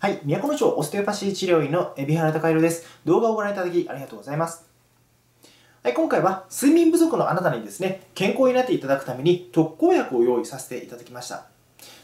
はい、都町オステオパシー治療院の海老原隆弘です。動画をご覧いただきありがとうございます。はい、今回は睡眠不足のあなたにですね、健康になっていただくために特効薬を用意させていただきました。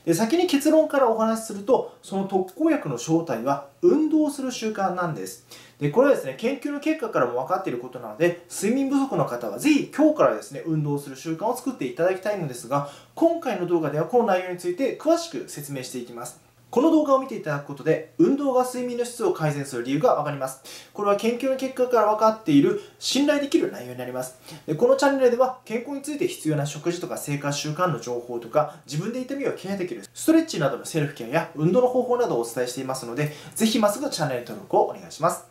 で先に結論からお話しすると、その特効薬の正体は運動する習慣なんです。でこれはですね、研究の結果からも分かっていることなので、睡眠不足の方はぜひ今日からですね、運動する習慣を作っていただきたいのですが、今回の動画ではこの内容について詳しく説明していきます。この動画を見ていただくことで、運動が睡眠の質を改善する理由がわかります。これは研究の結果から分かっている信頼できる内容になります。でこのチャンネルでは、健康について必要な食事とか生活習慣の情報とか、自分で痛みをケアできるストレッチなどのセルフケアや運動の方法などをお伝えしていますので、ぜひ今すぐチャンネル登録をお願いします。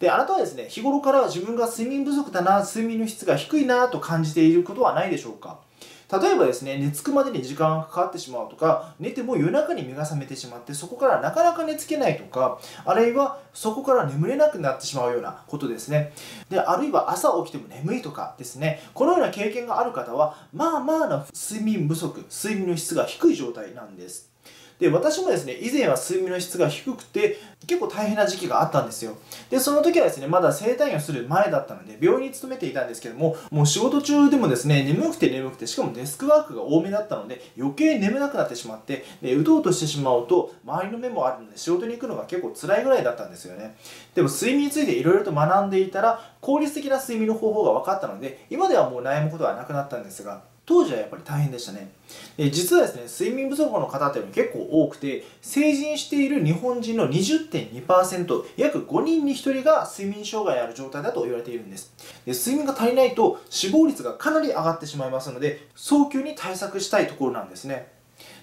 で、あなたはですね、日頃から自分が睡眠不足だな、睡眠の質が低いなと感じていることはないでしょうか？例えばですね、寝つくまでに時間がかかってしまうとか、寝ても夜中に目が覚めてしまって、そこからなかなか寝つけないとか、あるいはそこから眠れなくなってしまうようなことですね。で、あるいは朝起きても眠いとかですね、このような経験がある方は、まあまあな睡眠不足、睡眠の質が低い状態なんです。で、私もですね、以前は睡眠の質が低くて、結構大変な時期があったんですよ。で、その時はですね、まだ整体院をする前だったので、病院に勤めていたんですけども、もう仕事中でもですね、眠くて眠くて、しかもデスクワークが多めだったので、余計眠なくなってしまって、で、うとうとしてしまうと、周りの目もあるので、仕事に行くのが結構辛いぐらいだったんですよね。でも、睡眠についていろいろと学んでいたら、効率的な睡眠の方法が分かったので、今ではもう悩むことはなくなったんですが、当時はやっぱり大変でしたね。え実はですね、睡眠不足の方っていうのは結構多くて、成人している日本人の20.2%、約5人に1人が睡眠障害ある状態だと言われているんです。で睡眠が足りないと死亡率がかなり上がってしまいますので、早急に対策したいところなんですね。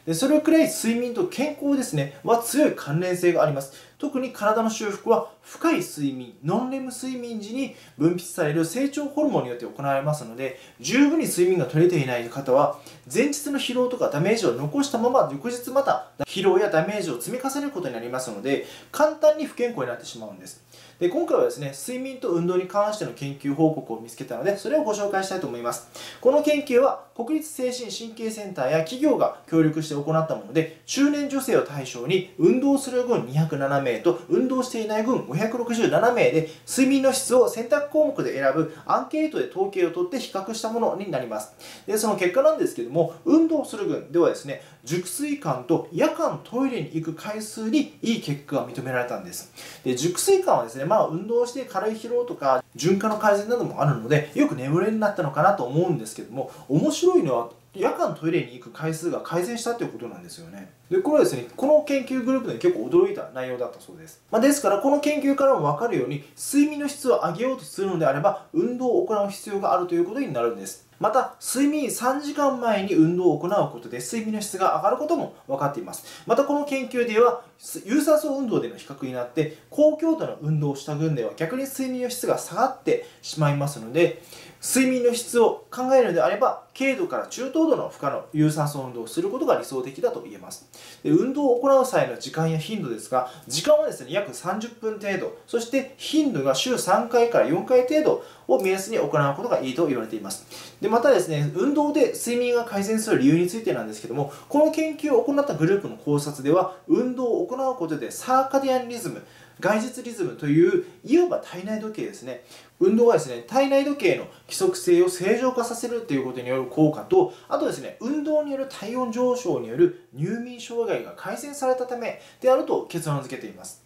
でそれくらい睡眠と健康ですね、は強い関連性があります。特に体の修復は深い睡眠、ノンレム睡眠時に分泌される成長ホルモンによって行われますので、十分に睡眠が取れていない方は、前日の疲労とかダメージを残したまま翌日また疲労やダメージを積み重ねることになりますので、簡単に不健康になってしまうんです。で今回はですね、睡眠と運動に関しての研究報告を見つけたので、それをご紹介したいと思います。この研究は、国立精神神経センターや企業が協力して行ったもので、中年女性を対象に、運動する群207名と運動していない群567名で、睡眠の質を選択項目で選ぶアンケートで統計を取って比較したものになります。で、その結果なんですけども、運動する群ではですね、熟睡感と夜間トイレに行く回数にいい結果が認められたんです。で、熟睡感はですね、まあ運動して軽い疲労とか循環の改善などもあるので、よく眠れになったのかなと思うんですけども、面白いのは夜間トイレに行く回数が改善したということなんですよね。で、これはですね、この研究グループで結構驚いた内容だったそうです。まあ、ですから、この研究からもわかるように、睡眠の質を上げようとするのであれば、運動を行う必要があるということになるんです。また、睡眠3時間前に運動を行うことで睡眠の質が上がることも分かっています。また、この研究では、有酸素運動での比較になって、高強度の運動をした群では逆に睡眠の質が下がってしまいますので、睡眠の質を考えるのであれば、軽度から中等度の負荷の有酸素運動をすることが理想的だと言えます。で運動を行う際の時間や頻度ですが、時間はですね、約30分程度、そして頻度が週3回から4回程度を目安に行うことがいいと言われています。で、またですね、運動で睡眠が改善する理由についてなんですけども、この研究を行ったグループの考察では、運動を行うことでサーカディアンリズム、外実リズムといういわば体内時計ですね。運動はですね体内時計の規則性を正常化させるということによる効果とあとですね運動による体温上昇による入眠障害が改善されたためであると結論付けています。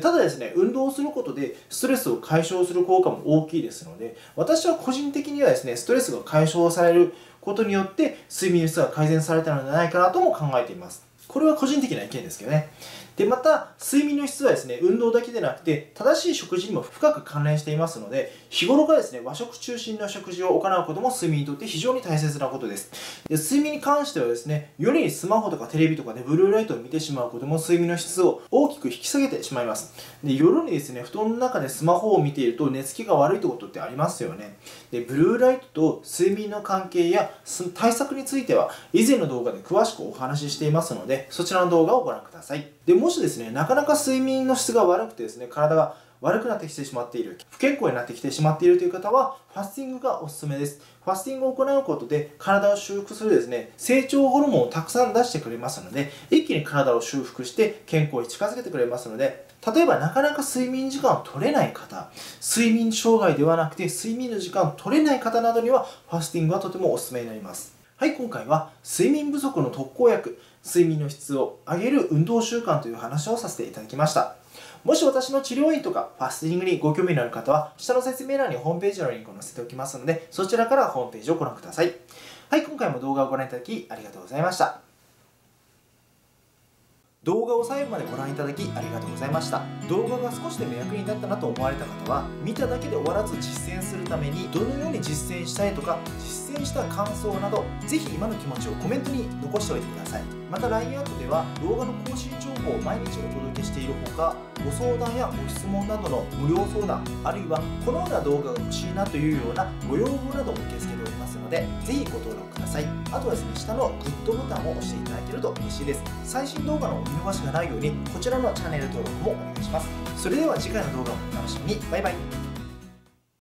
ただですね、運動することでストレスを解消する効果も大きいですので、私は個人的にはですね、ストレスが解消されることによって睡眠の質が改善されたのではないかなとも考えています。これは個人的な意見ですけどね。で、また、睡眠の質はですね、運動だけでなくて、正しい食事にも深く関連していますので、日頃からですね、和食中心の食事を行うことも睡眠にとって非常に大切なことです。で睡眠に関してはですね、夜にスマホとかテレビとかでブルーライトを見てしまうことも睡眠の質を大きく引き下げてしまいます。まいますで夜にですね、布団の中でスマホを見ていると寝つきが悪いってことってありますよね。で、ブルーライトと睡眠の関係や対策については、以前の動画で詳しくお話ししていますの、で、そちらの動画をご覧ください。で、もしですね、なかなか睡眠の質が悪くてですね、体が悪くなってきてしまっている、不健康になってきてしまっているという方は、ファスティングがおすすめです。ファスティングを行うことで、体を修復するですね、成長ホルモンをたくさん出してくれますので、一気に体を修復して健康に近づけてくれますので、例えばなかなか睡眠時間を取れない方、睡眠障害ではなくて睡眠の時間を取れない方などには、ファスティングはとてもおすすめになります。はい、今回は睡眠不足の特効薬、睡眠の質を上げる運動習慣という話をさせていただきました。もし私の治療院とかファスティングにご興味のある方は、下の説明欄にホームページのリンクを載せておきますので、そちらからホームページをご覧ください。はい、今回も動画をご覧いただきありがとうございました。動画を最後までご覧いただきありがとうございました。動画が少しでも役に立ったなと思われた方は見ただけで終わらず実践するためにどのように実践したいとか実践した感想などぜひ今の気持ちをコメントに残しておいてください。また LINE アットでは動画の更新情報を毎日お届けしているほかご相談やご質問などの無料相談あるいはこのような動画が欲しいなというようなご要望なども受け付けておりますのでぜひご登録ください。あとはですね下のグッドボタンを押していただけると嬉しいです。最新動画の見逃しがないようにこちらのチャンネル登録もお願いします。それでは次回の動画もお楽しみに。バイバイ。